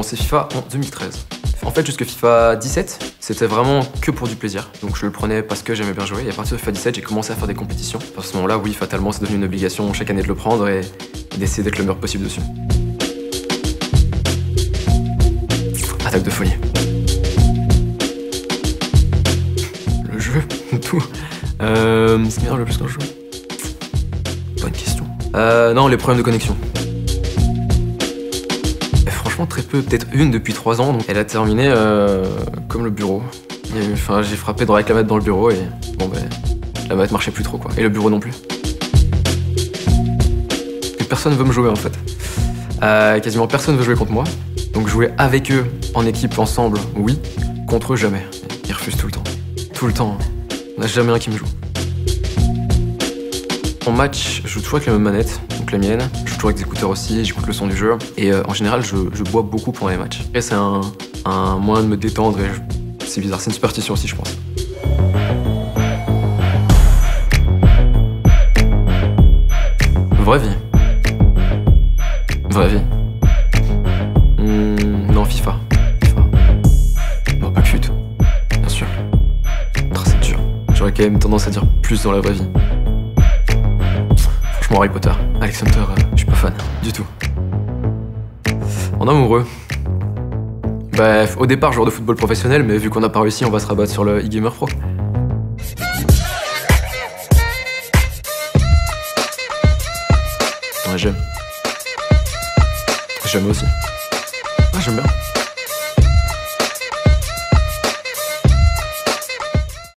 commencé FIFA en 2013. En fait, jusque FIFA 17, c'était vraiment que pour du plaisir. Donc je le prenais parce que j'aimais bien jouer. Et à partir de FIFA 17, j'ai commencé à faire des compétitions. À ce moment-là, oui, fatalement, c'est devenu une obligation chaque année de le prendre et d'essayer d'être le meilleur possible dessus. Attaque de folie. Le jeu, tout. Euh, ce le plus quand je joue Bonne question. Euh, non, les problèmes de connexion. Très peu, peut-être une depuis trois ans. Donc elle a terminé euh, comme le bureau. Enfin, j'ai frappé dans la manette dans le bureau et bon ben, la manette marchait plus trop quoi. Et le bureau non plus. Personne veut me jouer en fait. Euh, quasiment personne veut jouer contre moi. Donc jouer avec eux, en équipe, ensemble, oui. Contre eux, jamais. Ils refusent tout le temps. Tout le temps. On n'a jamais un qui me joue. En match, je joue toujours avec la même manette, la mienne. Je joue toujours avec des écouteurs aussi, j'écoute le son du jeu. Et euh, en général, je, je bois beaucoup pendant les matchs. Et c'est un, un moyen de me détendre et c'est bizarre, c'est une superstition aussi, je pense. Vraie vie. Vraie vie. Hmm, non, FIFA. FIFA. Bon, pas pute. Bien sûr. C'est dur. J'aurais quand même tendance à dire plus dans la vraie vie. Franchement, Harry Potter, Alex Hunter, euh, je suis pas fan. Du tout. En amoureux. Bref, au départ, joueur de football professionnel, mais vu qu'on n'a pas réussi, on va se rabattre sur le e-gamer pro. Ouais, j'aime. J'aime aussi.